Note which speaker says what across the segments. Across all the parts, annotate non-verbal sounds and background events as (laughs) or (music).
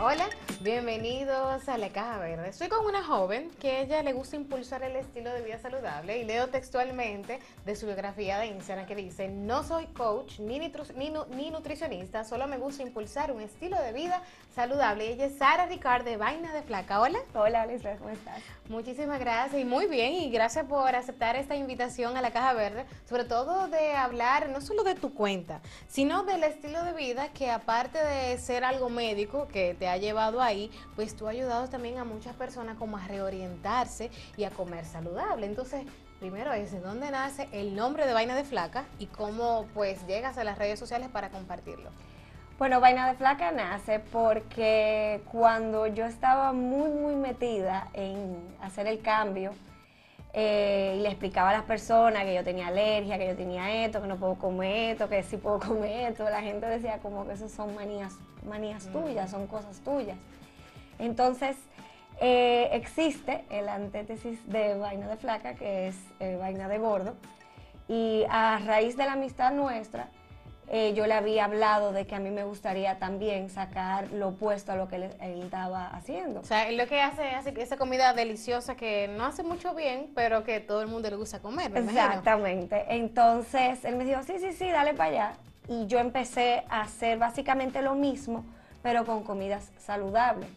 Speaker 1: Hola, bienvenidos a La Caja Verde. Estoy con una joven que a ella le gusta impulsar el estilo de vida saludable y leo textualmente de su biografía de Instagram que dice, no soy coach ni, ni, nutricionista, solo me gusta impulsar un estilo de vida saludable. ella es Sara Ricard de Vaina de Flaca. Hola.
Speaker 2: Hola, Alicia, ¿cómo estás?
Speaker 1: Muchísimas gracias y muy bien y gracias por aceptar esta invitación a La Caja Verde, sobre todo de hablar no solo de tu cuenta, sino del estilo de vida que aparte de ser algo médico que te ha llevado ahí, pues tú has ayudado también a muchas personas como a reorientarse y a comer saludable. Entonces, primero es de dónde nace el nombre de Vaina de Flaca y cómo pues llegas a las redes sociales para compartirlo.
Speaker 2: Bueno, Vaina de Flaca nace porque cuando yo estaba muy, muy metida en hacer el cambio, eh, y le explicaba a las personas que yo tenía alergia, que yo tenía esto, que no puedo comer esto, que sí puedo comer esto, la gente decía como que esas son manías, manías tuyas, son cosas tuyas. Entonces, eh, existe el antítesis de vaina de flaca, que es eh, vaina de gordo, y a raíz de la amistad nuestra, eh, yo le había hablado de que a mí me gustaría también sacar lo opuesto a lo que él, estaba haciendo.
Speaker 1: O sea, él lo que hace es esa comida deliciosa que no hace mucho bien, pero que todo el mundo le gusta comer.
Speaker 2: Exactamente. Entonces, él me dijo, sí, sí, sí, dale para allá. Y yo empecé a hacer básicamente lo mismo, pero con comidas saludables.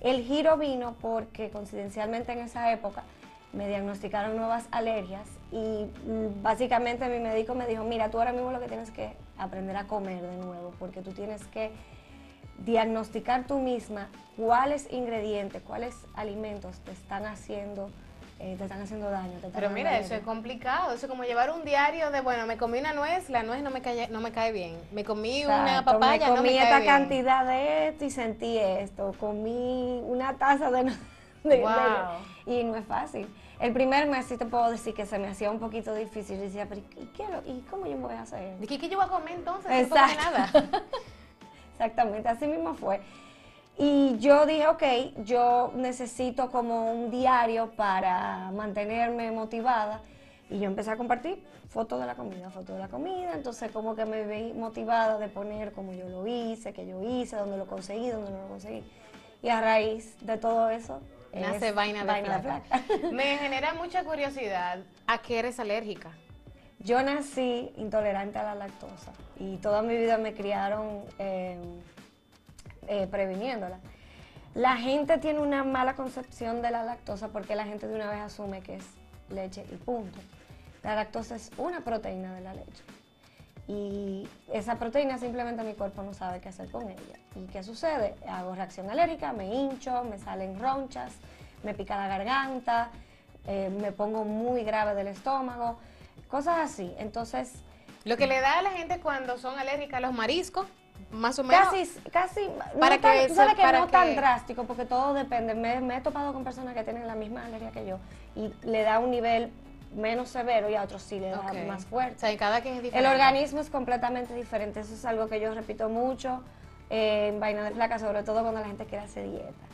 Speaker 2: El giro vino porque coincidencialmente en esa época me diagnosticaron nuevas alergias y mm, básicamente mi médico me dijo, mira, tú ahora mismo lo que tienes que aprender a comer de nuevo, porque tú tienes que diagnosticar tú misma cuáles ingredientes, cuáles alimentos te están haciendo eh, te están haciendo daño.
Speaker 1: Pero mira, eso es complicado. Eso es como llevar un diario de, bueno, me comí una nuez, la nuez no me cae, no me cae bien. Me comí una papaya,
Speaker 2: me comí
Speaker 1: no
Speaker 2: me esta cantidad de esto y sentí esto. Comí una taza de... (laughs) y no es fácil. El primer mes sí te puedo decir que se me hacía un poquito difícil. Y decía, pero ¿y, qué, ¿y cómo yo me voy a hacer?
Speaker 1: ¿Y qué, yo voy a comer entonces? Exacto. No nada. (laughs)
Speaker 2: Exactamente, así mismo fue. Y yo dije, ok, yo necesito como un diario para mantenerme motivada. Y yo empecé a compartir fotos de la comida, fotos de la comida. Entonces como que me vi motivada de poner como yo lo hice, que yo hice, dónde lo conseguí, dónde no lo conseguí. Y a raíz de todo eso...
Speaker 1: Nace vaina de Me genera mucha curiosidad. ¿A qué eres alérgica?
Speaker 2: Yo nací intolerante a la lactosa y toda mi vida me criaron... Eh, eh, previniéndola. La gente tiene una mala concepción de la lactosa porque la gente de una vez asume que es leche y punto. La lactosa es una proteína de la leche. Y esa proteína simplemente mi cuerpo no sabe qué hacer con ella. ¿Y qué sucede? Hago reacción alérgica, me hincho, me salen ronchas, me pica la garganta, eh, me pongo muy grave del estómago, cosas así. Entonces...
Speaker 1: Lo que le da a la gente cuando son alérgicas a los mariscos, más o menos.
Speaker 2: Casi, casi, para no que, tan, que no tan drástico, porque todo depende. Me, he topado con personas que tienen la misma alergia que yo y le da un nivel menos severo y a otros sí le da más fuerte.
Speaker 1: O sea, cada quien es diferente.
Speaker 2: El organismo es completamente diferente. Eso es algo que yo repito mucho eh, en Vaina de Flaca, sobre todo cuando la gente quiere hacer dieta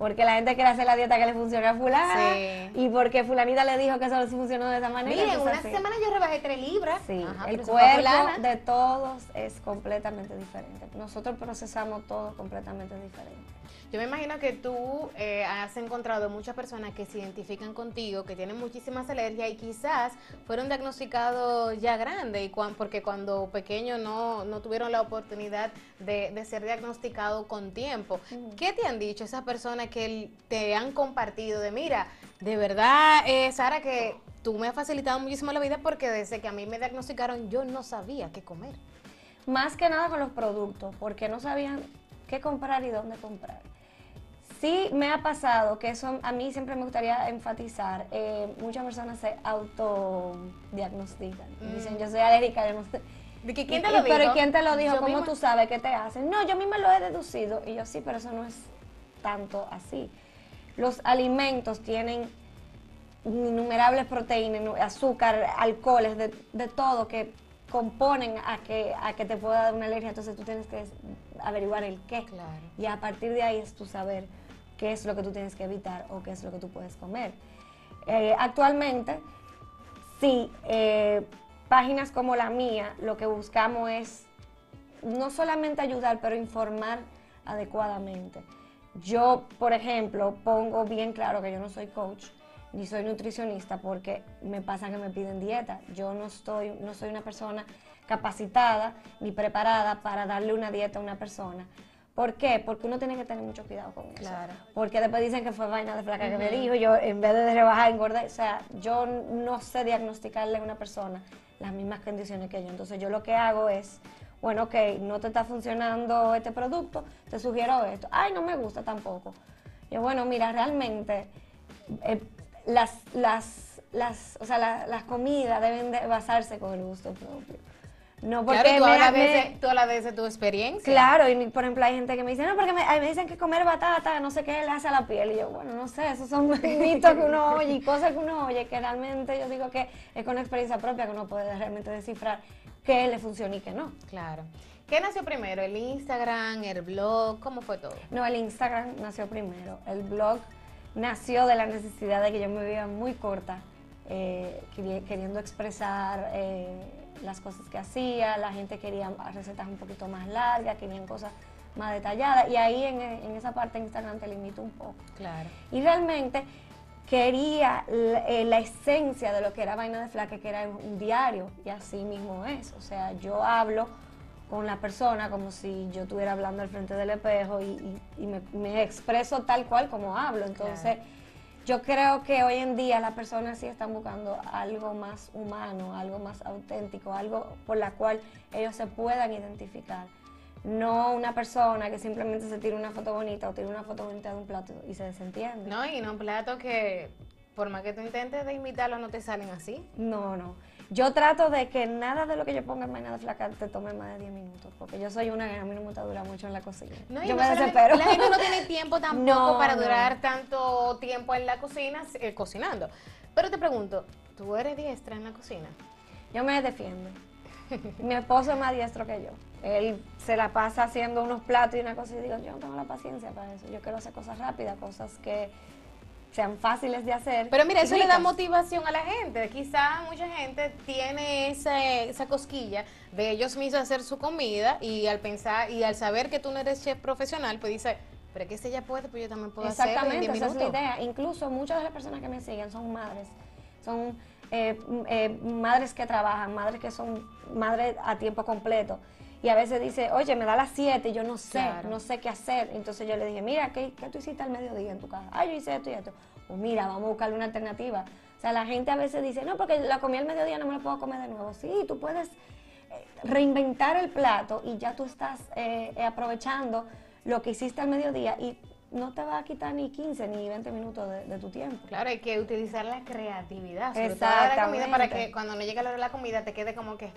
Speaker 2: porque la gente quiere hacer la dieta que le funciona a fulana y porque fulanita le dijo que eso le funcionó de esa manera.
Speaker 1: Miren, una semana yo rebajé tres libras.
Speaker 2: Sí, el cuerpo de todos es completamente diferente. Nosotros procesamos todo completamente diferente.
Speaker 1: Yo me imagino que tú eh, has encontrado muchas personas que se identifican contigo, que tienen muchísimas alergias y quizás fueron diagnosticados ya grandes, y porque cuando pequeños no, no, tuvieron la oportunidad de, de ser diagnosticados con tiempo. ¿Qué te han dicho esas personas que te han compartido de, mira, de verdad, eh, Sara, que tú me has facilitado muchísimo la vida porque desde que a mí me diagnosticaron yo no sabía qué comer?
Speaker 2: Más que nada con los productos, porque no sabían qué comprar y dónde comprar. Sí me ha pasado que eso a mí siempre me gustaría enfatizar. Eh, muchas personas se autodiagnostican. Dicen, yo soy alérgica.
Speaker 1: ¿De que quién te lo
Speaker 2: dijo? Pero ¿quién te lo dijo? ¿Cómo tú sabes qué te hacen? No, yo misma lo he deducido. Y yo sí, pero eso no es tanto así. Los alimentos tienen innumerables proteínas, azúcar, alcoholes, de, de todo que componen a que, a que te pueda dar una alergia. Entonces tú tienes que averiguar el qué.
Speaker 1: Claro.
Speaker 2: Y a partir de ahí es tu saber qué es lo que tú tienes que evitar o qué es lo que tú puedes comer. Eh, actualmente, sí, eh, páginas como la mía, lo que buscamos es no solamente ayudar, pero informar adecuadamente. Yo, por ejemplo, pongo bien claro que yo no soy coach ni soy nutricionista porque me pasa que me piden dieta. Yo no, estoy, no soy una persona capacitada ni preparada para darle una dieta a una persona. ¿Por qué? Porque uno tiene que tener mucho cuidado con eso.
Speaker 1: Claro.
Speaker 2: Porque después dicen que fue vaina de flaca que me dijo, yo en vez de rebajar, engordar, o sea, yo no sé diagnosticarle a una persona las mismas condiciones que yo. Entonces yo lo que hago es, bueno, ok, no te está funcionando este producto, te sugiero esto. Ay, no me gusta tampoco. Yo, bueno, mira, realmente eh, las, las, las, o sea, la- las comidas deben de basarse con el gusto propio. No porque
Speaker 1: Claro, tú
Speaker 2: me-
Speaker 1: hablas,
Speaker 2: me-
Speaker 1: de, ese- tú hablas de ese tu experiencia.
Speaker 2: Claro, y por ejemplo hay gente que me dice, no, porque me, dicen que comer batata, no sé qué le hace a la piel. Y yo, bueno, no sé, esos son (laughs) mitos que uno oye y cosas que uno oye que realmente yo digo que es con experiencia propia que uno puede realmente descifrar qué le funciona y qué no.
Speaker 1: Claro. ¿Qué nació primero? ¿El Instagram, el blog? ¿Cómo fue todo?
Speaker 2: No, el Instagram nació primero. El blog nació de la necesidad de que yo me veía muy corta, eh, queri- queriendo expresar eh, las cosas que hacía. La gente quería recetas un poquito más largas, querían cosas más detalladas. Y ahí en, en esa parte Instagram te limito un poco.
Speaker 1: Claro.
Speaker 2: Y realmente quería la, eh, la esencia de lo que era Vaina de Flaca, que era un diario, y así mismo es. O sea, yo hablo con la persona como si yo estuviera hablando al frente del espejo y, y- y me, me expreso tal cual como hablo. Entonces, yo creo que hoy en día las personas sí están buscando algo más humano, algo más auténtico, algo por la cual ellos se puedan identificar. No una persona que simplemente se tira una foto bonita o tira una foto bonita de un plato y se desentiende.
Speaker 1: No, y no plato que por más que tú intentes de imitarlo no te salen así.
Speaker 2: No, no. Yo trato de que nada de lo que yo ponga en vaina de flaca te tome más de 10 minutos, porque yo soy una que a mí no me gusta durar mucho en la cocina.
Speaker 1: No,
Speaker 2: yo
Speaker 1: no
Speaker 2: me desespero.
Speaker 1: La gente no tiene tiempo (laughs) tampoco
Speaker 2: No,
Speaker 1: para durar tanto tiempo en la cocina eh, cocinando. Pero te pregunto, ¿tú eres diestra en la cocina?
Speaker 2: Yo me defiendo. (laughs) Mi esposo es más diestro que yo. Él se la pasa haciendo unos platos y una cosa y digo, yo no tengo la paciencia para eso. Yo quiero hacer cosas rápidas, cosas que sean fáciles de hacer.
Speaker 1: Pero mira, eso le da motivación a la gente. Quizá mucha gente tiene ese- esa cosquilla de ellos mismos hacer su comida y al pensar y al saber que tú no eres chef profesional, pues dice, pero que si ella puede, pues yo también puedo hacerlo en
Speaker 2: Exactamente,
Speaker 1: 10
Speaker 2: esa es la idea. Incluso muchas de las personas que me siguen son madres. Son eh, eh, madres que trabajan, madres que son madres a tiempo completo. Y a veces dice, oye, me da las 7 y yo no sé,
Speaker 1: Claro.
Speaker 2: no sé qué hacer. Entonces yo le dije, mira, ¿qué, qué tú hiciste al mediodía en tu casa? Ah, yo hice esto y esto. Pues mira, vamos a buscarle una alternativa. O sea, la gente a veces dice, no, porque la comí al mediodía, no me la puedo comer de nuevo. Sí, tú puedes eh, reinventar el plato y ya tú estás eh, eh, aprovechando lo que hiciste al mediodía y no te va a quitar ni 15 ni 20 minutos de, de tu tiempo.
Speaker 1: Claro, hay que utilizar la creatividad, sobre todo a la comida, para que cuando no llegue la hora de la comida te quede como que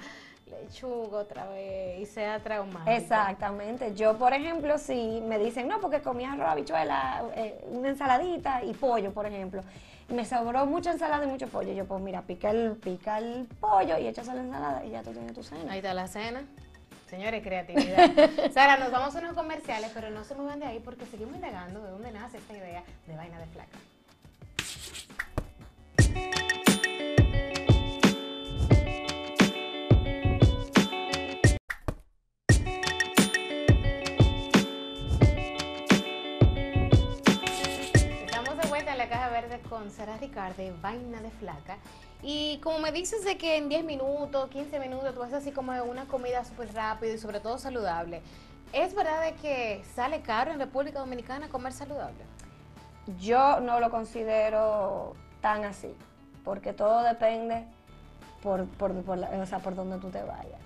Speaker 1: lechuga otra vez y sea traumático.
Speaker 2: Exactamente. Yo, por ejemplo, si me dicen, no, porque comí arroz, habichuela, eh, una ensaladita y pollo, por ejemplo. y Me sobró mucha ensalada y mucho pollo. Yo, pues mira, pica el, pica el pollo y echas la ensalada y ya tú tienes tu cena.
Speaker 1: Ahí está la cena. Señores, creatividad. (laughs) Sara, nos vamos a unos comerciales, pero no se muevan de ahí porque seguimos indagando de dónde nace esta idea de vaina de flaca. Verde con Sara Ricarde, vaina de flaca. Y como me dices de que en 10 minutos, 15 minutos, tú haces así como una comida súper rápido y sobre todo saludable. ¿Es verdad de que sale caro en República Dominicana comer saludable?
Speaker 2: Yo no lo considero tan así, porque todo depende por, por, por la- o sea, por donde tú te vayas.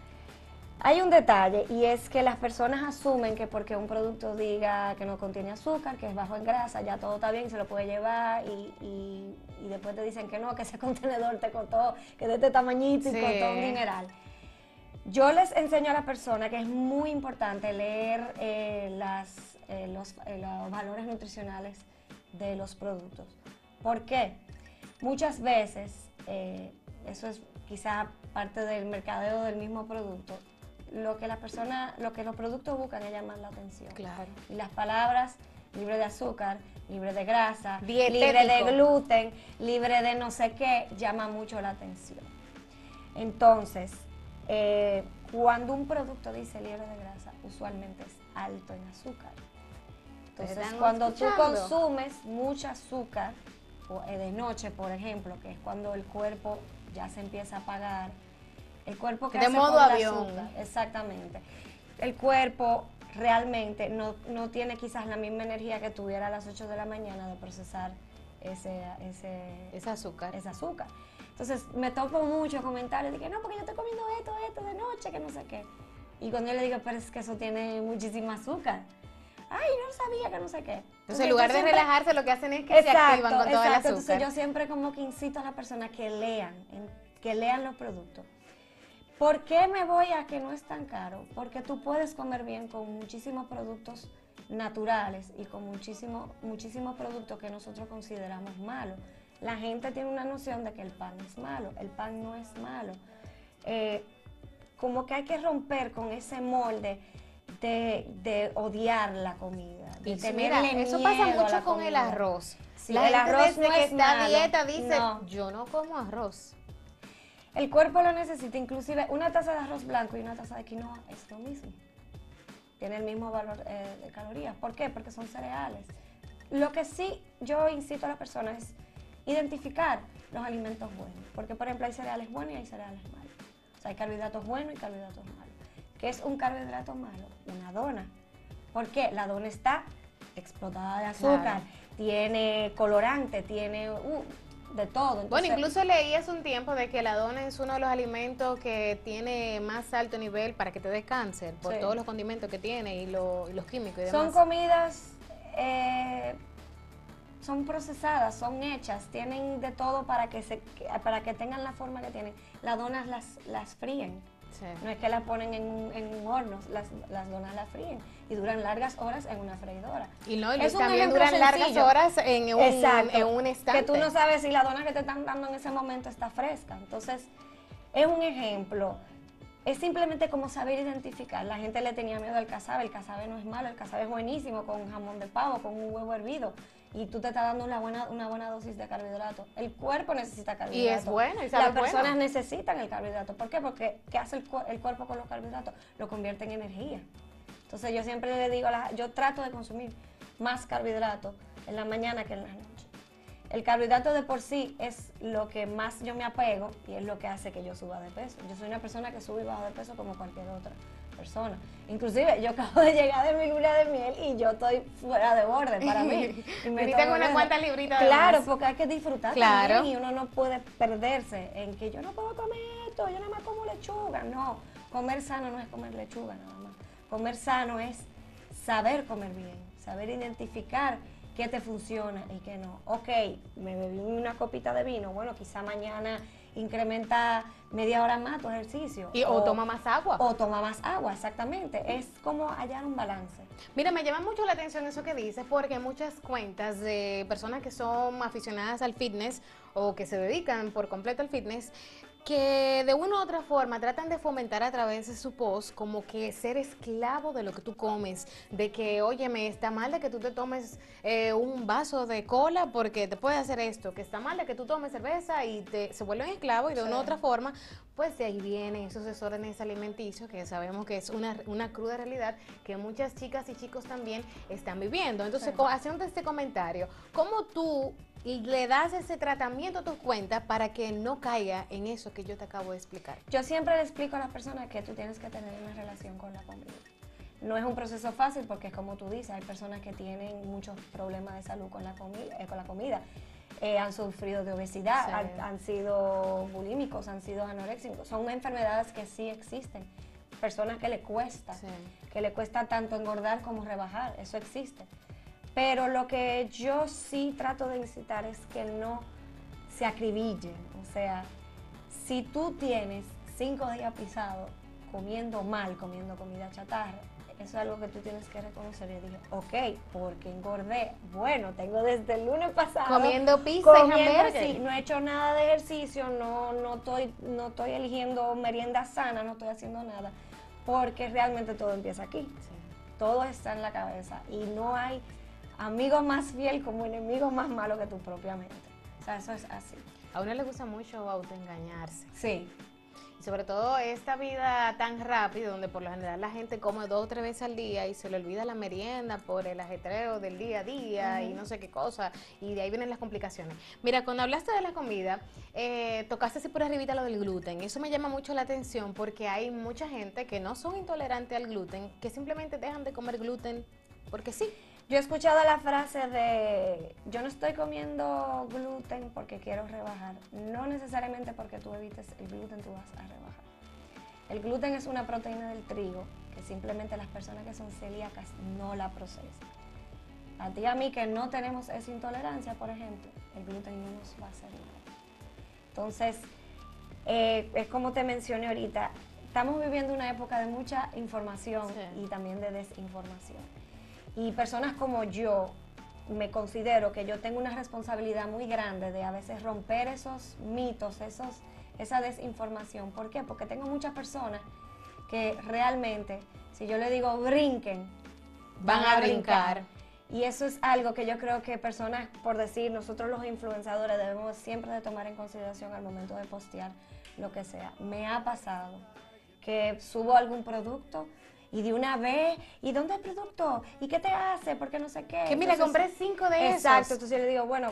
Speaker 2: Hay un detalle y es que las personas asumen que porque un producto diga que no contiene azúcar, que es bajo en grasa, ya todo está bien, se lo puede llevar y, y- y después te dicen que no, que ese (laughs) contenedor te costó, que de este tamañito y
Speaker 1: Sí.
Speaker 2: costó un dineral. Yo les enseño a la persona que es muy importante leer eh, las, eh, los, eh, los valores nutricionales de los productos. ¿Por qué? Muchas veces, eso es quizá parte del mercadeo del mismo producto, lo que la persona, lo que los productos buscan es llamar la atención.
Speaker 1: Claro.
Speaker 2: Y las palabras libre de azúcar, libre de grasa,
Speaker 1: Dietético.
Speaker 2: libre de gluten, libre de no sé qué, llama mucho la atención. Entonces, eh, cuando un producto dice libre de grasa, usualmente es alto en azúcar. Entonces,
Speaker 1: ¿Están
Speaker 2: cuando tú consumes mucha azúcar, o, eh, de noche, por ejemplo, que es cuando el cuerpo ya se empieza a apagar, el cuerpo que
Speaker 1: De
Speaker 2: hace
Speaker 1: modo avión.
Speaker 2: azúcar, exactamente. El cuerpo realmente no, no tiene quizás la misma energía que tuviera a las 8 de la mañana de procesar ese, ese,
Speaker 1: Es azúcar.
Speaker 2: ese azúcar. Entonces me topo muchos comentarios de que no, porque yo estoy comiendo esto, esto de noche, que no sé qué. Y cuando yo le digo, pero es que eso tiene muchísima azúcar. Ay, no sabía que no sé qué.
Speaker 1: Entonces, en lugar de
Speaker 2: siempre-
Speaker 1: relajarse, lo que hacen es que se
Speaker 2: Exacto,
Speaker 1: activan con todo el azúcar.
Speaker 2: Entonces yo siempre como que incito a las personas que lean, que lean los productos. ¿Por qué me voy a que no es tan caro? Porque tú puedes comer bien con muchísimos productos naturales y con muchísimos muchísimos productos que nosotros consideramos malos. La gente tiene una noción de que el pan es malo. El pan no es malo. Eh, como que hay que romper con ese molde de, de odiar la comida. De
Speaker 1: Y mira, eso pasa mucho con el arroz.
Speaker 2: Sí,
Speaker 1: la
Speaker 2: el
Speaker 1: gente
Speaker 2: arroz
Speaker 1: desde
Speaker 2: no
Speaker 1: que
Speaker 2: es
Speaker 1: está
Speaker 2: malo.
Speaker 1: dieta dice,
Speaker 2: No.
Speaker 1: yo no como arroz.
Speaker 2: El cuerpo lo necesita, inclusive una taza de arroz blanco y una taza de quinoa es lo mismo. Tiene el mismo valor eh, de calorías. ¿Por qué? Porque son cereales. Lo que sí yo incito a las personas es identificar los alimentos buenos. Porque, por ejemplo, hay cereales buenos y hay cereales malos. O sea, hay carbohidratos buenos y carbohidratos malos. ¿Qué es un carbohidrato malo? Una dona. ¿Por qué? La dona está explotada de azúcar,
Speaker 1: Claro.
Speaker 2: tiene colorante, tiene uh, de todo.
Speaker 1: Bueno,
Speaker 2: Entonces,
Speaker 1: incluso leí hace un tiempo de que la dona es uno de los alimentos que tiene más alto nivel para que te dé cáncer, por
Speaker 2: Sí.
Speaker 1: todos los condimentos que tiene y, lo- y los químicos y
Speaker 2: Son
Speaker 1: demás.
Speaker 2: comidas, eh, son procesadas, son hechas, tienen de todo para que, se, para que tengan la forma que tienen. Las donas las, las fríen,
Speaker 1: Sí.
Speaker 2: no es que las ponen en un, en un horno, las, las donas las fríen y duran largas horas en una freidora.
Speaker 1: Y no, y
Speaker 2: Es
Speaker 1: también duran largas horas en un,
Speaker 2: Exacto.
Speaker 1: en un estante.
Speaker 2: Que tú no sabes si la dona que te están dando en ese momento está fresca. Entonces, es un ejemplo. Es simplemente como saber identificar. La gente le tenía miedo al casabe. El casabe no es malo, el casabe es buenísimo con jamón de pavo, con un huevo hervido. Y tú te estás dando una buena, una buena dosis de carbohidratos. El cuerpo necesita carbohidratos.
Speaker 1: bueno, y sabe
Speaker 2: Las
Speaker 1: bueno.
Speaker 2: personas necesitan el carbohidrato. ¿Por qué? Porque ¿qué hace el, el cuerpo con los carbohidratos? Lo convierte en energía. Entonces yo siempre le digo, a la- yo trato de consumir más carbohidratos en la mañana que en la noche. El carbohidrato de por sí es lo que más yo me apego y es lo que hace que yo suba de peso. Yo soy una persona que sube y baja de peso como cualquier otra persona. Inclusive yo acabo de llegar de mi luna de miel y yo estoy fuera de borde para mí. (laughs) Y tomo
Speaker 1: con unas cuantas libritas
Speaker 2: Claro, porque hay que disfrutar
Speaker 1: Claro.
Speaker 2: también y uno no puede perderse en que yo no puedo comer esto, yo nada más como lechuga. No, comer sano no es comer lechuga nada más. Comer sano es saber comer bien, saber identificar qué te funciona y qué no. Ok, me bebí una copita de vino, bueno, quizá mañana incrementa media hora más tu ejercicio.
Speaker 1: Y- o toma más agua.
Speaker 2: O toma más agua, exactamente. Es como hallar un balance.
Speaker 1: Mira, me llama mucho la atención eso que dices, porque muchas cuentas de personas que son aficionadas al fitness o que se dedican por completo al fitness, que de una u otra forma tratan de fomentar a través de su post como que ser esclavo de lo que tú comes, de que, oye, me está mal de que tú te tomes eh, un vaso de cola porque te puede hacer esto, que está mal de que tú tomes cerveza y te, se vuelven esclavos y de una u otra forma, pues de ahí vienen esos desórdenes alimenticios que sabemos que es una, una cruda realidad que muchas chicas y chicos también están viviendo. Entonces,
Speaker 2: Sí.
Speaker 1: haciendo este comentario, ¿cómo tú le das ese tratamiento a tus cuentas para que no caiga en eso que yo te acabo de explicar?
Speaker 2: Yo siempre le explico a las personas que tú tienes que tener una relación con la comida. No es un proceso fácil porque, como tú dices, hay personas que tienen muchos problemas de salud con la, comi- eh, con la comida. Eh, han sufrido de obesidad,
Speaker 1: Sí.
Speaker 2: han, han sido bulímicos, han sido anoréxicos. Son enfermedades que sí existen. Personas que le cuesta,
Speaker 1: Sí.
Speaker 2: que le cuesta tanto engordar como rebajar, eso existe. Pero lo que yo sí trato de incitar es que no se acribillen. O sea, si tú tienes cinco días pisados comiendo mal, comiendo comida chatarra, eso es algo que tú tienes que reconocer. Yo dije, ok, porque engordé. Bueno, tengo desde el lunes pasado.
Speaker 1: Comiendo pizza y
Speaker 2: comiendo así, no he hecho nada de ejercicio, no, no, estoy, no estoy eligiendo merienda sana, no estoy haciendo nada. Porque realmente todo empieza aquí. Todo está en la cabeza. Y no hay amigo más fiel como enemigo más malo que tu propia mente. O sea, eso es así.
Speaker 1: A uno le gusta mucho autoengañarse.
Speaker 2: Sí.
Speaker 1: sobre todo esta vida tan rápida, donde por lo general la gente come dos o tres veces al día y se le olvida la merienda por el ajetreo del día a día y no sé qué cosa, y de ahí vienen las complicaciones. Mira, cuando hablaste de la comida, eh, tocaste así por arribita lo del gluten. Eso me llama mucho la atención porque hay mucha gente que no son intolerantes al gluten, que simplemente dejan de comer gluten porque sí.
Speaker 2: Yo he escuchado la frase de yo no estoy comiendo gluten porque quiero rebajar. No necesariamente porque tú evites el gluten tú vas a rebajar. El gluten es una proteína del trigo que simplemente las personas que son celíacas no la procesan. A ti y a mí que no tenemos esa intolerancia, por ejemplo, el gluten no nos va a hacer nada. Entonces, eh, es como te mencioné ahorita, estamos viviendo una época de mucha información y también de desinformación. Y personas como yo, me considero que yo tengo una responsabilidad muy grande de a veces romper esos mitos, esos, esa desinformación. ¿Por qué? Porque tengo muchas personas que realmente, si yo le digo brinquen,
Speaker 1: van, a, brincar.
Speaker 2: Y eso es algo que yo creo que personas, por decir, nosotros los influenciadores debemos siempre de tomar en consideración al momento de postear lo que sea. Me ha pasado que subo algún producto y de una vez, ¿y dónde el producto? ¿Y qué te hace? Porque no sé qué.
Speaker 1: Que mira, compré cinco de
Speaker 2: esos. Exacto, entonces yo le digo, bueno,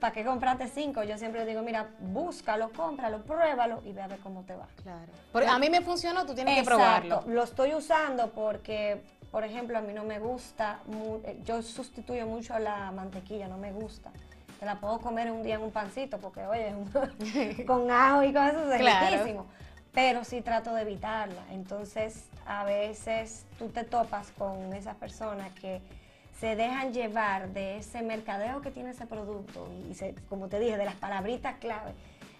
Speaker 2: ¿para qué compraste cinco? Yo siempre le digo, mira, búscalo, cómpralo, pruébalo y ve a ver cómo te va.
Speaker 1: Claro. Porque a mí me funcionó, tú tienes que probarlo.
Speaker 2: Lo estoy usando porque, por ejemplo, a mí no me gusta, eh, yo sustituyo mucho la mantequilla, no me gusta. Te la puedo comer un día en un pancito porque, oye, (laughs) con ajo y cosas es riquísimo pero sí trato de evitarla. Entonces, a veces tú te topas con esas personas que se dejan llevar de ese mercadeo que tiene ese producto y, se, como te dije, de las palabritas clave.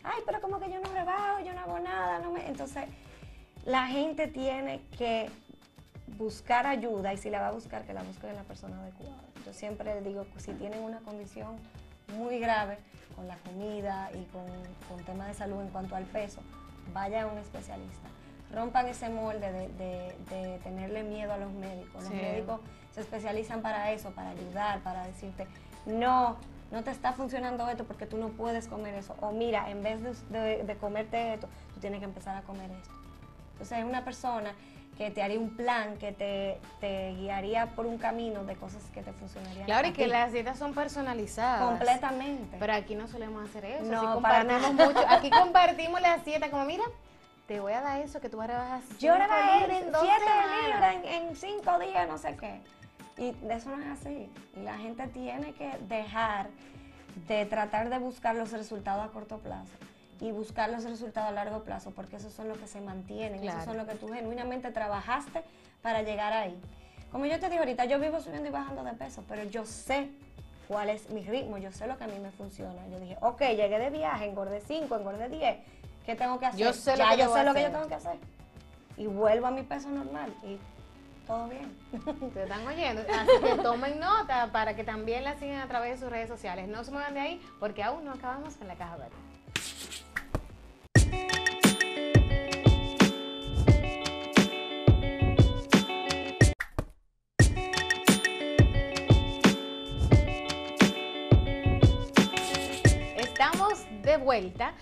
Speaker 2: Ay, pero como que yo no rebajo, yo no hago nada. No me... Entonces, la gente tiene que buscar ayuda y si la va a buscar, que la busque en la persona adecuada. Yo siempre digo si tienen una condición muy grave con la comida y con, con tema de salud en cuanto al peso, vaya a un especialista. Rompan ese molde de, tenerle miedo a los médicos. Los médicos se especializan para eso, para ayudar, para decirte, no, no te está funcionando esto porque tú no puedes comer eso. O mira, en vez de, comerte esto, tú tienes que empezar a comer esto. Entonces es una persona que te haría un plan, que te, guiaría por un camino de cosas que te funcionarían.
Speaker 1: Claro, y que las dietas son personalizadas.
Speaker 2: Completamente.
Speaker 1: Pero aquí no solemos hacer eso. No, para nada. mucho. Aquí (laughs) compartimos la dieta como, mira, te voy a dar eso que tú vas a rebajar
Speaker 2: Yo rebajé en 7 libras en 5 días, no sé qué. Y eso no es así. Y la gente tiene que dejar de tratar de buscar los resultados a corto plazo y buscar los resultados a largo plazo, porque esos son los que se mantienen, esos son los que tú genuinamente trabajaste para llegar ahí. Como yo te digo ahorita, yo vivo subiendo y bajando de peso, pero yo sé cuál es mi ritmo, yo sé lo que a mí me funciona. Yo dije, ok, llegué de viaje, engordé 5, engordé 10, ¿qué tengo que hacer?
Speaker 1: Yo sé ya,
Speaker 2: yo sé lo que yo tengo que hacer. Y vuelvo a mi peso normal y todo bien. (laughs)
Speaker 1: Te están oyendo. (laughs) Así que tomen nota para que también la sigan a través de sus redes sociales. No se muevan de ahí porque aún no acabamos con la caja verde. De vuelta.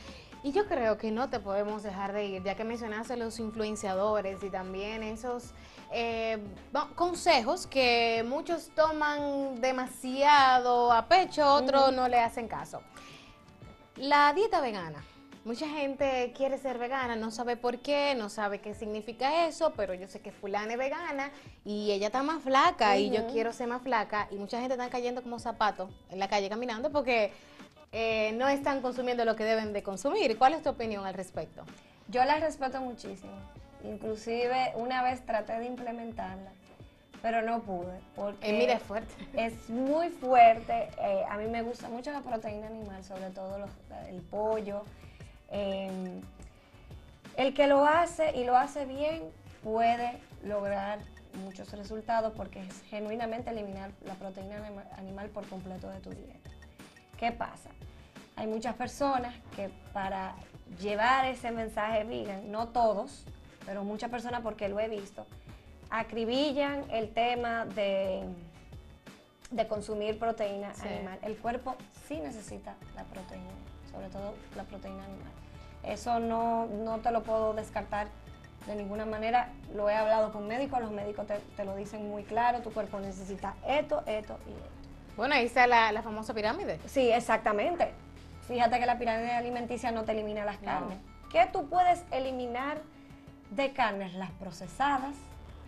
Speaker 1: Y yo creo que no te podemos dejar de ir, ya que mencionaste los influenciadores y también esos eh, consejos que muchos toman demasiado a pecho, otros no le hacen caso. La dieta vegana. Mucha gente quiere ser vegana, no sabe por qué, no sabe qué significa eso, pero yo sé que fulana es vegana y ella está más flaca y yo quiero ser más flaca y mucha gente está cayendo como zapatos en la calle caminando porque eh, no están consumiendo lo que deben de consumir. ¿Cuál es tu opinión al respecto?
Speaker 2: Yo la respeto muchísimo. Inclusive una vez traté de implementarla, pero no pude. Porque
Speaker 1: eh, mira, es fuerte. (laughs)
Speaker 2: Es muy fuerte. Eh, a mí me gusta mucho la proteína animal, sobre todo el pollo. Em, el que lo hace y lo hace bien puede lograr muchos resultados porque es genuinamente eliminar la proteína animal por completo de tu dieta. ¿Qué pasa? Hay muchas personas que para llevar ese mensaje vegan, no todos, pero muchas personas porque lo he visto, acribillan el tema de, de consumir proteína animal. El cuerpo sí necesita la proteína, sobre todo la proteína animal. Eso no, no te lo puedo descartar de ninguna manera. Lo he hablado con médicos, los médicos te, te lo dicen muy claro, tu cuerpo necesita esto, esto y esto.
Speaker 1: Bueno, ahí está la, la famosa pirámide.
Speaker 2: Sí, exactamente. Fíjate que la pirámide alimenticia no te elimina las carnes. ¿Qué tú puedes eliminar de carnes? Las procesadas,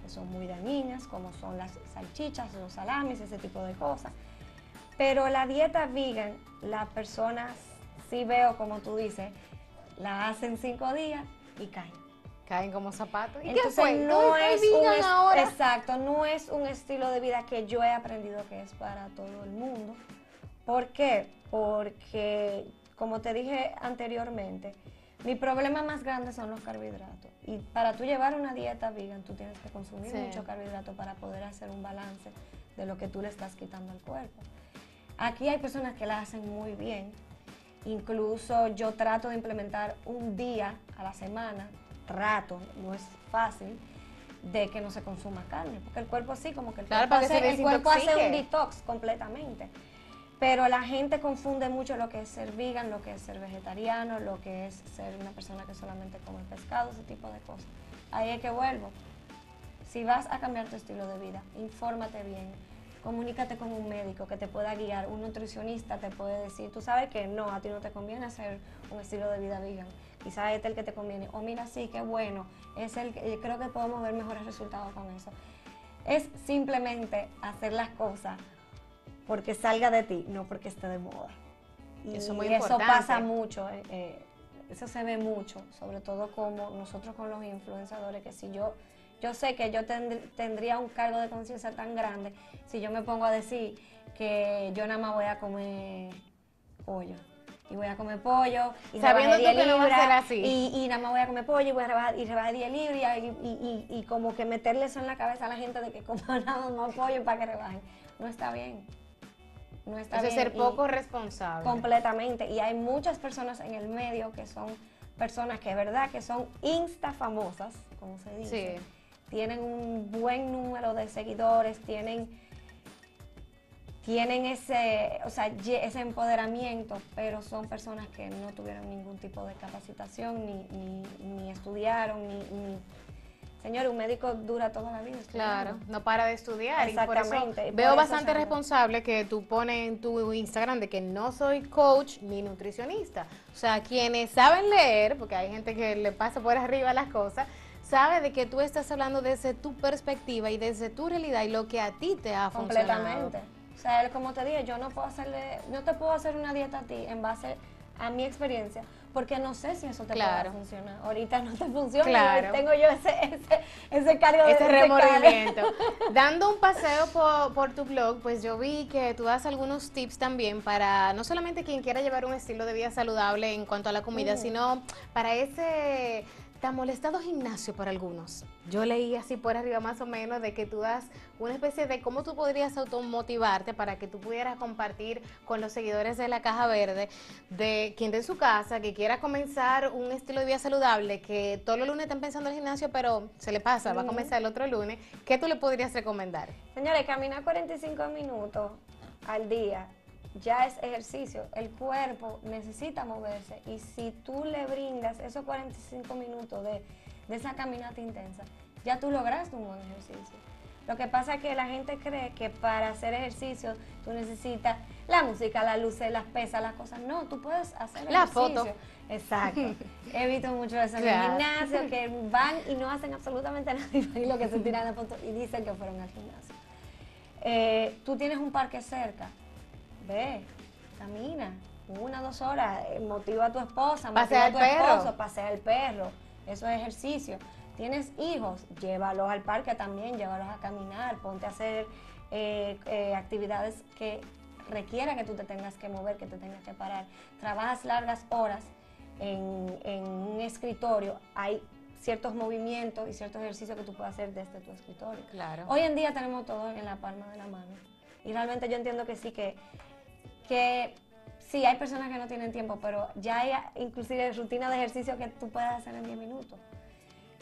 Speaker 2: que son muy dañinas, como son las salchichas, los salamis, ese tipo de cosas. Pero la dieta vegan, las personas, sí veo como tú dices, la hacen cinco días y caen.
Speaker 1: Caen como zapatos. ¿Y
Speaker 2: Entonces
Speaker 1: qué
Speaker 2: no
Speaker 1: ¿Cómo
Speaker 2: es un
Speaker 1: vegan
Speaker 2: es-
Speaker 1: ahora?
Speaker 2: exacto, no es un estilo de vida que yo he aprendido que es para todo el mundo. ¿Por qué? Porque como te dije anteriormente, mi problema más grande son los carbohidratos. Y para tú llevar una dieta vegan, tú tienes que consumir
Speaker 1: Sí.
Speaker 2: mucho carbohidrato para poder hacer un balance de lo que tú le estás quitando al cuerpo. Aquí hay personas que la hacen muy bien. Incluso yo trato de implementar un día a la semana, trato, no es fácil, de que no se consuma carne, porque el cuerpo sí, como que el,
Speaker 1: Claro,
Speaker 2: cuerpo, hace, el cuerpo hace un detox completamente. Pero la gente confunde mucho lo que es ser vegan, lo que es ser vegetariano, lo que es ser una persona que solamente come pescado, ese tipo de cosas. Ahí es que vuelvo. Si vas a cambiar tu estilo de vida, infórmate bien, comunícate con un médico que te pueda guiar, un nutricionista te puede decir, tú sabes que no, a ti no te conviene hacer un estilo de vida vegan, quizás este es el que te conviene, o mira, sí, qué bueno, es el creo que podemos ver mejores resultados con eso. Es simplemente hacer las cosas porque salga de ti, no porque esté de moda. Y
Speaker 1: Eso es muy
Speaker 2: eso
Speaker 1: importante.
Speaker 2: pasa mucho, eh, eh, eso se ve mucho, sobre todo como nosotros con los influenciadores, que si yo, yo sé que yo tendr- tendría un cargo de conciencia tan grande si yo me pongo a decir que yo nada más voy a comer pollo. Y voy a comer pollo, y
Speaker 1: Sabiendo
Speaker 2: rebajé
Speaker 1: que
Speaker 2: 10
Speaker 1: no va a
Speaker 2: libras,
Speaker 1: ser así.
Speaker 2: Y, y nada más voy a comer pollo, y voy a rebajar, y rebajar 10 libras, y, y- y- y como que meterle eso en la cabeza a la gente de que coma (laughs) nada más pollo para que rebajen. No está bien. No está
Speaker 1: Eso es
Speaker 2: bien.
Speaker 1: ser poco responsable.
Speaker 2: Completamente. Y hay muchas personas en el medio que son personas que, verdad, que son insta famosas, como se dice.
Speaker 1: Sí.
Speaker 2: Tienen un buen número de seguidores, tienen, tienen ese, o sea, ese empoderamiento, pero son personas que no tuvieron ningún tipo de capacitación, ni, ni, ni estudiaron, ni, ni- Señor, un médico dura toda la vida.
Speaker 1: Claro, no para de estudiar.
Speaker 2: Exactamente, y por
Speaker 1: veo bastante responsable que tú pones en tu Instagram de que no soy coach ni nutricionista. O sea, quienes saben leer, porque hay gente que le pasa por arriba las cosas, sabe de que tú estás hablando desde tu perspectiva y desde tu realidad y lo que a ti te ha funcionado.
Speaker 2: Completamente. O sea, él, como te dije, yo no puedo hacerle, no te puedo hacer una dieta a ti en base a mi experiencia, porque no sé si eso te
Speaker 1: Claro.
Speaker 2: puede funcionar. Ahorita no te funciona,
Speaker 1: Claro.
Speaker 2: tengo yo ese, ese, ese cargo de
Speaker 1: ese remordimiento. (laughs) Dando un paseo por, por tu blog, pues yo vi que tú das algunos tips también para no solamente quien quiera llevar un estilo de vida saludable en cuanto a la comida,
Speaker 2: Mm.
Speaker 1: sino para ese tan molestado gimnasio para algunos. Yo leí así por arriba más o menos de que tú das una especie de cómo tú podrías automotivarte para que tú pudieras compartir con los seguidores de la Caja Verde, de quien en su casa, que quiera comenzar un estilo de vida saludable, que todos los lunes están pensando en el gimnasio, pero se le pasa, va a comenzar el otro lunes, ¿qué tú le podrías recomendar?
Speaker 2: Señores, caminar 45 minutos al día ya es ejercicio. El cuerpo necesita moverse y si tú le brindas esos 45 minutos de, de esa caminata intensa, ya tú lograste un buen ejercicio. Lo que pasa es que la gente cree que para hacer ejercicio tú necesitas la música, las luces, las pesas, las cosas. No, tú puedes hacer
Speaker 1: La
Speaker 2: ejercicio.
Speaker 1: foto.
Speaker 2: Exacto. (laughs) He visto mucho eso en el gimnasio que van y no hacen absolutamente (laughs) nada y lo que se tiran la foto y dicen que fueron al gimnasio. Eh, tú tienes un parque cerca, ve, camina, una, dos horas, eh, motiva a tu esposa,
Speaker 1: Pasea
Speaker 2: motiva a tu
Speaker 1: perro.
Speaker 2: esposo, pasea al perro, eso es ejercicio. Tienes hijos, llévalos al parque también, llévalos a caminar, ponte a hacer eh, eh, actividades que requiera que tú te tengas que mover, que te tengas que parar. Trabajas largas horas en, en un escritorio, hay ciertos movimientos y ciertos ejercicios que tú puedes hacer desde tu escritorio.
Speaker 1: Claro.
Speaker 2: Hoy en día tenemos todo en la palma de la mano. Y realmente yo entiendo que sí, que, que sí, hay personas que no tienen tiempo, pero ya hay inclusive rutina de ejercicio que tú puedes hacer en 10 minutos.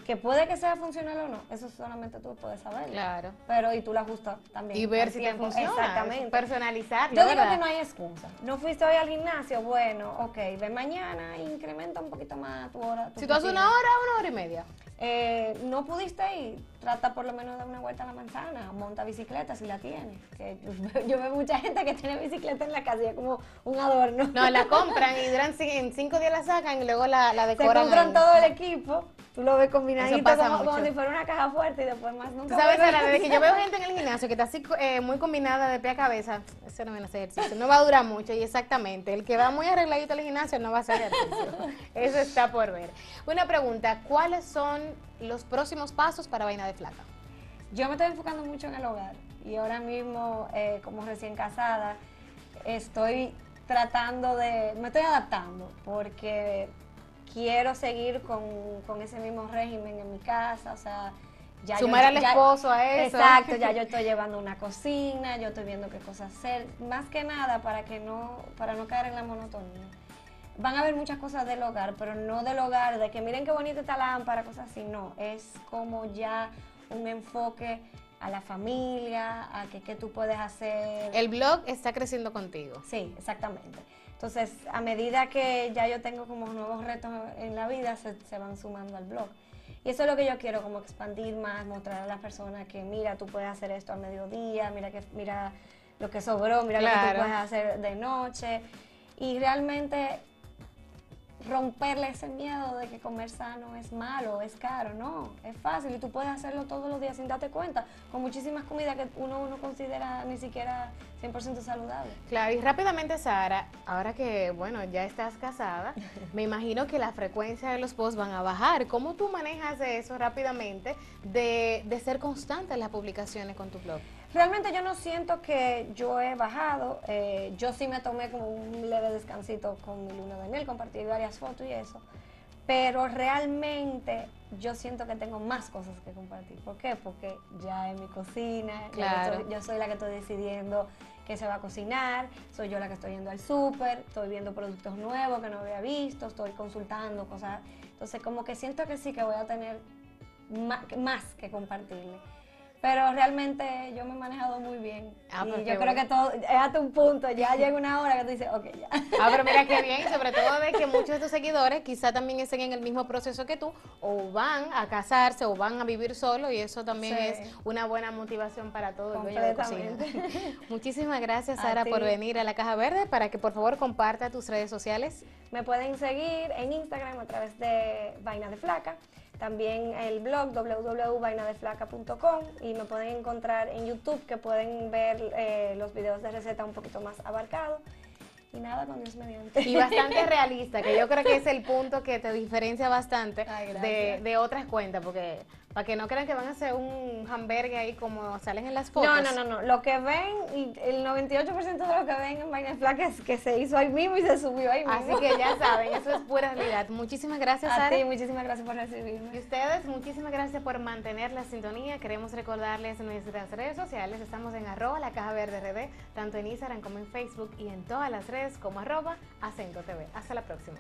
Speaker 2: Que puede que sea funcional o no, eso solamente tú puedes saber.
Speaker 1: Claro.
Speaker 2: Pero y tú la ajustas también.
Speaker 1: Y ver si te funciona.
Speaker 2: Exactamente.
Speaker 1: Personalizar.
Speaker 2: Yo digo que no hay excusa. No fuiste hoy al gimnasio, bueno, ok, ve mañana, incrementa un poquito más tu hora. tu
Speaker 1: Si tú haces
Speaker 2: rutina.
Speaker 1: una hora, una hora y media.
Speaker 2: Eh, no pudiste ir, trata por lo menos de dar una vuelta a la manzana, monta bicicleta si la tienes. Que (laughs) yo veo mucha gente que tiene bicicleta en la casa y es como un adorno.
Speaker 1: No, la (laughs) compran y duran en cinco días la sacan y luego la, la
Speaker 2: Se
Speaker 1: decoran.
Speaker 2: compran
Speaker 1: ahí.
Speaker 2: todo el equipo, tú lo ves combinadito
Speaker 1: pasa
Speaker 2: como, como si fuera una caja fuerte y después más
Speaker 1: Tú
Speaker 2: nunca.
Speaker 1: sabes,
Speaker 2: vuelves
Speaker 1: Sara,
Speaker 2: a
Speaker 1: desde que yo veo gente en el gimnasio que está así eh, muy combinada de pie a cabeza, eso no viene a hacer ejercicio, no va a durar mucho y exactamente, el que va muy arregladito al gimnasio no va a hacer ejercicio, (laughs) eso está por ver. Una pregunta, ¿cuáles son los próximos pasos para Vaina de Flaca?
Speaker 2: Yo me estoy enfocando mucho en el hogar y ahora mismo, eh, como recién casada, estoy tratando de, me estoy adaptando porque quiero seguir con, con ese mismo régimen en mi casa, o sea, ya
Speaker 1: Sumar
Speaker 2: yo,
Speaker 1: al
Speaker 2: ya-
Speaker 1: esposo a eso.
Speaker 2: Exacto, ya yo (laughs) estoy llevando una cocina, yo estoy viendo qué cosas hacer, más que nada para que no, para no caer en la monotonía. Van a haber muchas cosas del hogar, pero no del hogar, de que miren qué bonita está la lámpara, cosas así, no. Es como ya un enfoque a la familia, a que qué tú puedes hacer.
Speaker 1: El blog está creciendo contigo.
Speaker 2: Sí, exactamente. Entonces, a medida que ya yo tengo como nuevos retos en la vida, se, se van sumando al blog. Y eso es lo que yo quiero, como expandir más, mostrar a las personas que, mira, tú puedes hacer esto al mediodía, mira, que, mira lo que sobró, mira lo que tú puedes hacer de noche. Y realmente romperle ese miedo de que comer sano es malo, es caro, no, es fácil y tú puedes hacerlo todos los días sin darte cuenta, con muchísimas comidas que uno no considera ni siquiera 100% saludable.
Speaker 1: Claro, y rápidamente, Sara, ahora que, bueno, ya estás casada, (laughs) me imagino que la frecuencia de los posts van a bajar. ¿Cómo tú manejas eso rápidamente de, de ser constante en las publicaciones con tu blog?
Speaker 2: Realmente yo no siento que yo he bajado, eh, yo sí me tomé como un leve descansito con mi luna de miel, compartí varias fotos y eso, pero realmente yo siento que tengo más cosas que compartir. ¿Por qué? Porque ya en mi cocina, yo
Speaker 1: Claro.
Speaker 2: estoy- yo soy la que estoy decidiendo qué se va a cocinar, soy yo la que estoy yendo al súper, estoy viendo productos nuevos que no había visto, estoy consultando cosas. Entonces como que siento que sí que voy a tener más que compartirle. Pero realmente yo me he manejado muy bien.
Speaker 1: Ah,
Speaker 2: y
Speaker 1: pues
Speaker 2: yo creo
Speaker 1: bueno.
Speaker 2: que todo, es hasta un punto, ya llega una hora que tú dices, ok, ya.
Speaker 1: Ah, pero mira qué bien, sobre todo de que muchos de tus seguidores quizá también estén en el mismo proceso que tú, o van a casarse, o van a vivir solo, y eso también
Speaker 2: Sí.
Speaker 1: es una buena motivación para todo el dueño de cocina. (laughs) Muchísimas gracias, Sara, por venir a la Caja Verde, para que por favor comparta tus redes sociales.
Speaker 2: Me pueden seguir en Instagram a través de Vaina de Flaca, también el blog www.vainadeflaca.com y me pueden encontrar en YouTube que pueden ver eh, los videos de receta un poquito más abarcados. Y nada, con Dios mediante.
Speaker 1: Y bastante (laughs) realista, que yo creo que es el punto que te diferencia bastante
Speaker 2: Ay,
Speaker 1: de,
Speaker 2: gracias.
Speaker 1: de otras cuentas, porque para que no crean que van a hacer un hamburger ahí como salen en las fotos.
Speaker 2: No, no, no, no. Lo que ven, y el 98% de lo que ven en Vaina de Flaca es que se hizo ahí mismo y se subió ahí mismo.
Speaker 1: Así que ya (laughs) saben, eso es pura realidad. Muchísimas gracias,
Speaker 2: A
Speaker 1: Sara.
Speaker 2: ti, muchísimas gracias por recibirme.
Speaker 1: Y ustedes, muchísimas gracias por mantener la sintonía. Queremos recordarles nuestras redes sociales. Estamos en arroba la caja verde RD, tanto en Instagram como en Facebook y en todas las redes como arroba acento TV. Hasta la próxima.